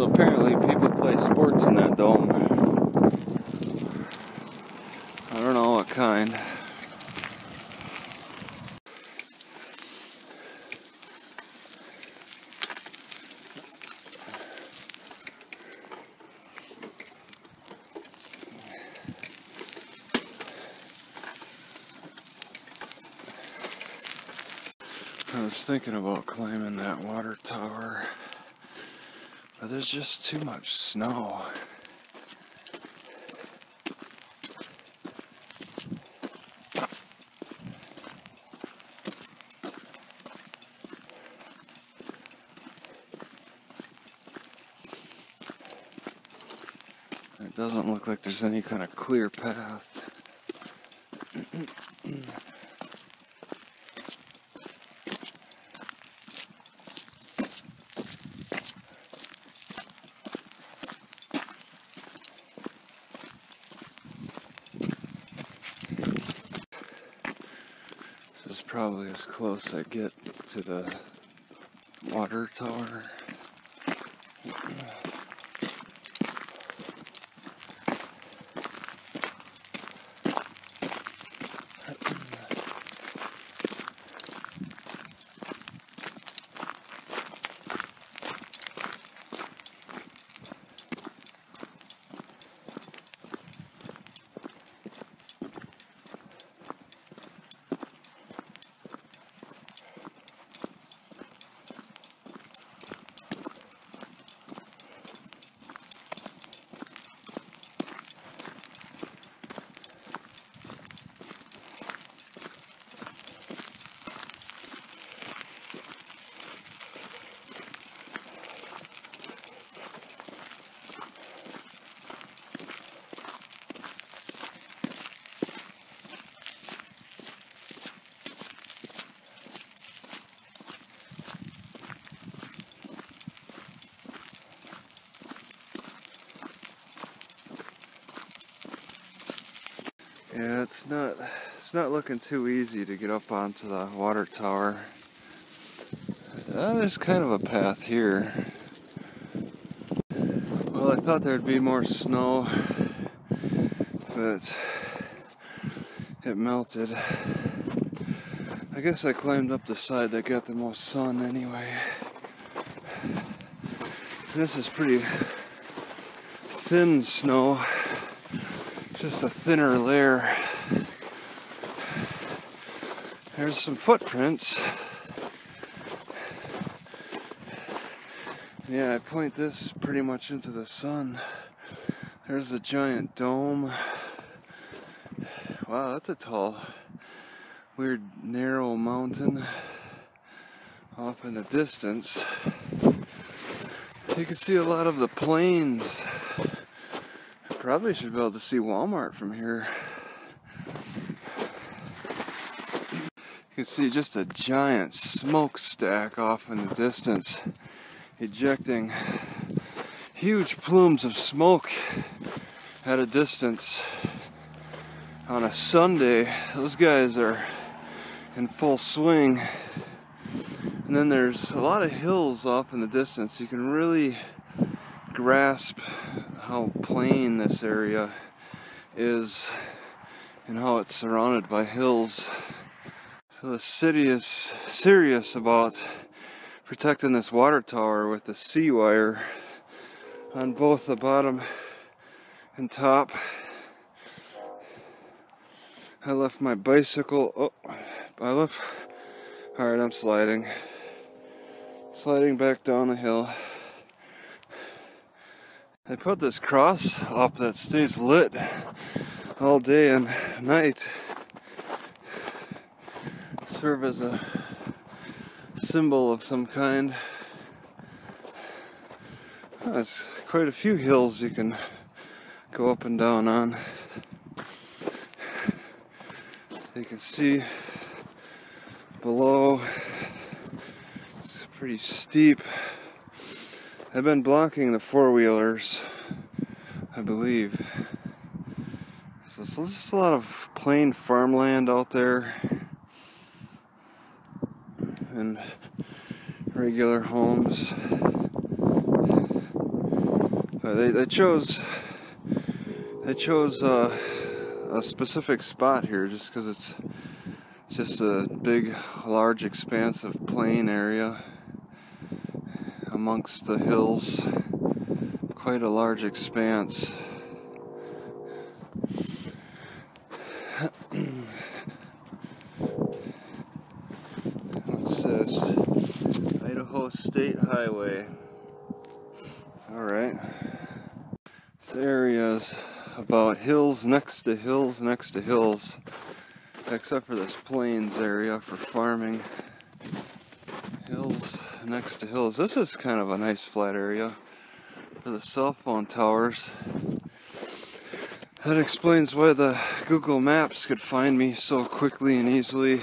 So apparently people play sports in that dome. I don't know what kind. I was thinking about climbing that water tower, but there's just too much snow. It doesn't look like there's any kind of clear path. probably as close I get to the water tower. Yeah, it's not it's not looking too easy to get up onto the water tower. Uh, there's kind of a path here. Well, I thought there'd be more snow, but it melted. I guess I climbed up the side that got the most sun anyway. This is pretty thin snow just a thinner layer. There's some footprints. Yeah, I point this pretty much into the sun. There's a giant dome. Wow, that's a tall, weird, narrow mountain off in the distance. You can see a lot of the plains. Probably should be able to see Walmart from here. You can see just a giant smokestack off in the distance, ejecting huge plumes of smoke at a distance. On a Sunday, those guys are in full swing. And then there's a lot of hills off in the distance. You can really grasp how plain this area is and how it's surrounded by hills. So the city is serious about protecting this water tower with the sea wire on both the bottom and top. I left my bicycle. Oh, I left. Alright, I'm sliding. Sliding back down the hill. I put this cross up that stays lit all day and night. Serve as a symbol of some kind. There's quite a few hills you can go up and down on. You can see below it's pretty steep. I've been blocking the four wheelers, I believe. So it's just a lot of plain farmland out there and regular homes. Uh, they, they chose they chose uh, a specific spot here just because it's just a big, large, expansive plain area amongst the hills. Quite a large expanse. What's this? Idaho State Highway. Alright. This area is about hills next to hills next to hills except for this plains area for farming. Next to hills. This is kind of a nice flat area for the cell phone towers. That explains why the Google Maps could find me so quickly and easily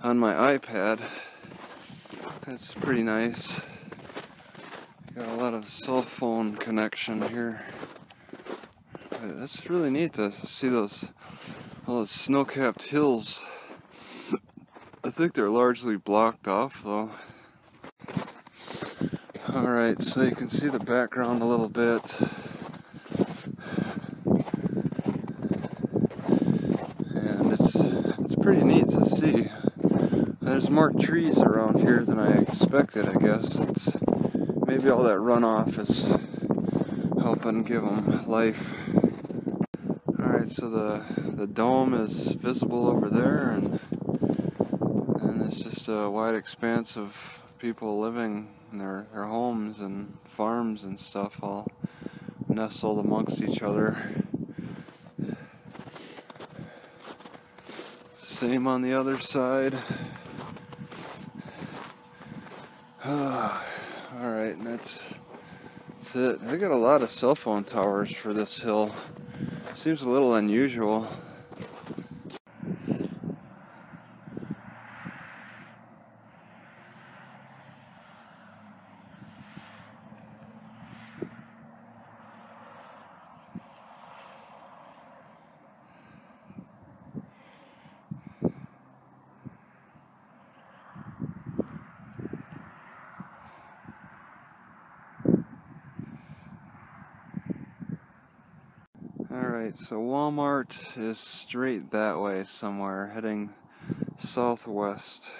on my iPad. That's pretty nice. Got a lot of cell phone connection here. That's really neat to see those all those snow-capped hills. I think they're largely blocked off though. Alright, so you can see the background a little bit. And it's it's pretty neat to see. There's more trees around here than I expected, I guess. It's maybe all that runoff is helping give them life. Alright, so the the dome is visible over there and and it's just a wide expanse of people living in their, their homes and farms and stuff all nestled amongst each other. Same on the other side. Alright, that's, that's it. They got a lot of cell phone towers for this hill. Seems a little unusual. Alright, so Walmart is straight that way somewhere, heading southwest.